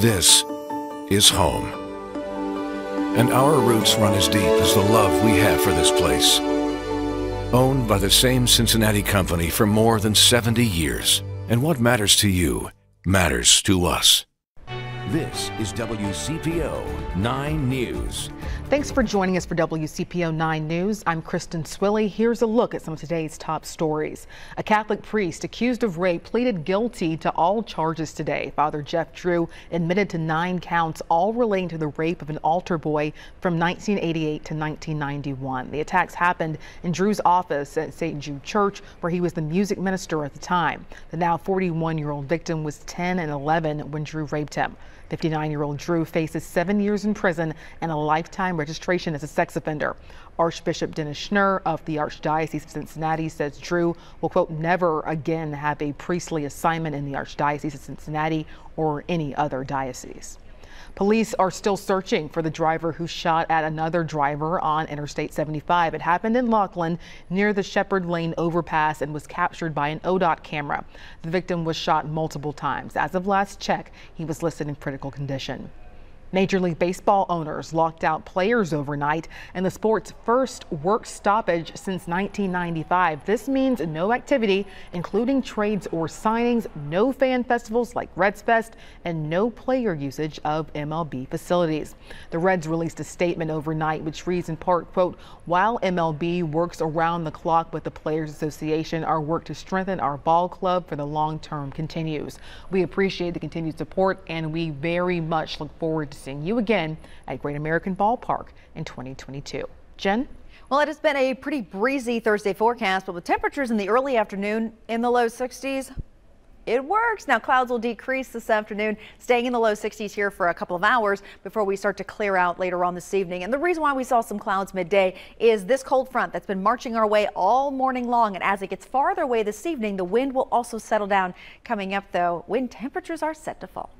This is home. And our roots run as deep as the love we have for this place. Owned by the same Cincinnati company for more than 70 years. And what matters to you matters to us. This is WCPO 9 News. Thanks for joining us for WCPO 9 News. I'm Kristen Swilley. Here's a look at some of today's top stories. A Catholic priest accused of rape pleaded guilty to all charges today. Father Jeff Drew admitted to nine counts, all relating to the rape of an altar boy from 1988 to 1991. The attacks happened in Drew's office at St. Jude Church, where he was the music minister at the time. The now 41 year old victim was 10 and 11 when Drew raped him. 59 year old Drew faces seven years in prison and a lifetime registration as a sex offender. Archbishop Dennis Schnurr of the Archdiocese of Cincinnati says Drew will, quote, never again have a priestly assignment in the Archdiocese of Cincinnati or any other diocese. Police are still searching for the driver who shot at another driver on Interstate 75. It happened in Lockland near the Shepherd Lane overpass and was captured by an ODOT camera. The victim was shot multiple times. As of last check, he was listed in critical condition. Major League Baseball owners locked out players overnight in the sport's first work stoppage since 1995. This means no activity, including trades or signings, no fan festivals like Reds Fest, and no player usage of MLB facilities. The Reds released a statement overnight which reads in part, quote, while MLB works around the clock with the Players Association, our work to strengthen our ball club for the long term continues. We appreciate the continued support and we very much look forward to seeing you again at Great American Ballpark in 2022. Jen? Well, it has been a pretty breezy Thursday forecast, but with temperatures in the early afternoon in the low 60s, it works. Now clouds will decrease this afternoon, staying in the low 60s here for a couple of hours before we start to clear out later on this evening. And the reason why we saw some clouds midday is this cold front that's been marching our way all morning long. And as it gets farther away this evening, the wind will also settle down. Coming up though, wind temperatures are set to fall.